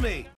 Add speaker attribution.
Speaker 1: me!